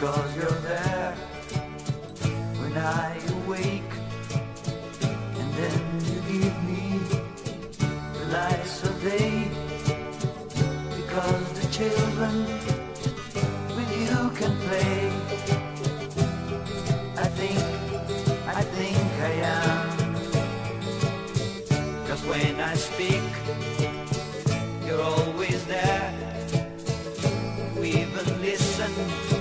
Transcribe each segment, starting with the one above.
Because you're there when I awake. And then you give me the lights of day. Because the children with you can play. I think, I think I am. Cause when I speak You're always there. You even listen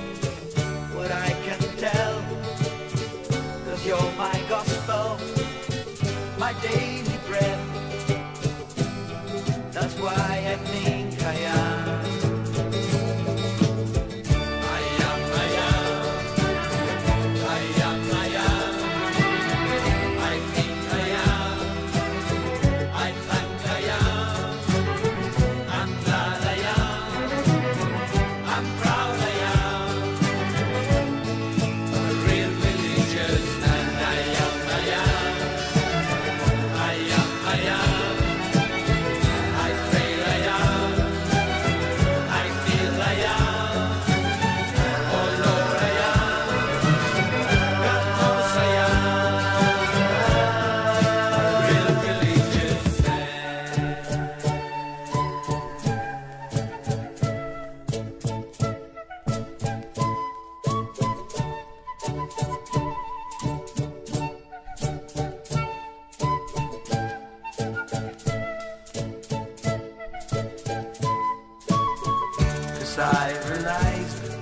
I realized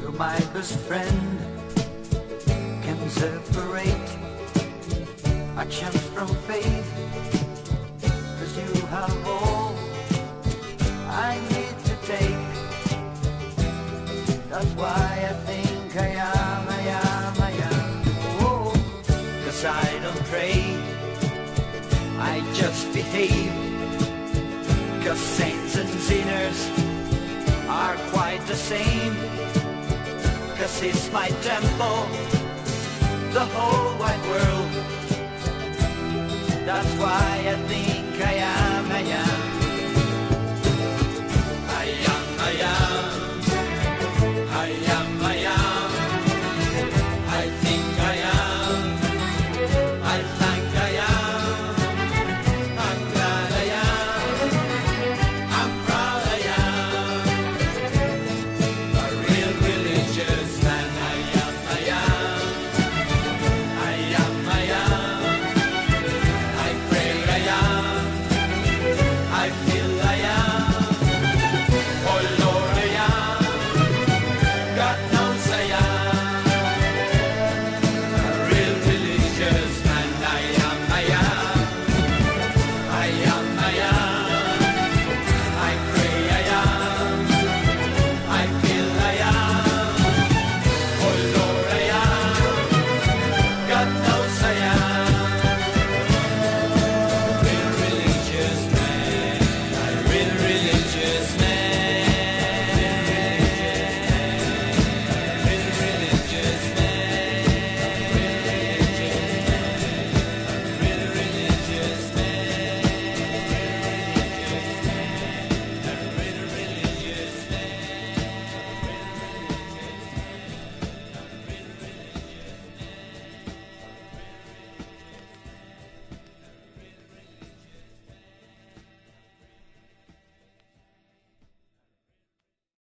you're my best friend Can separate actions from faith. Cause you have all I need to take. That's why I think I am, I am, I am. Oh, Cause I don't pray. I just behave. Cause saints and sinners are quite the same. Cause it's my temple The whole wide world. That's why I think I am, I am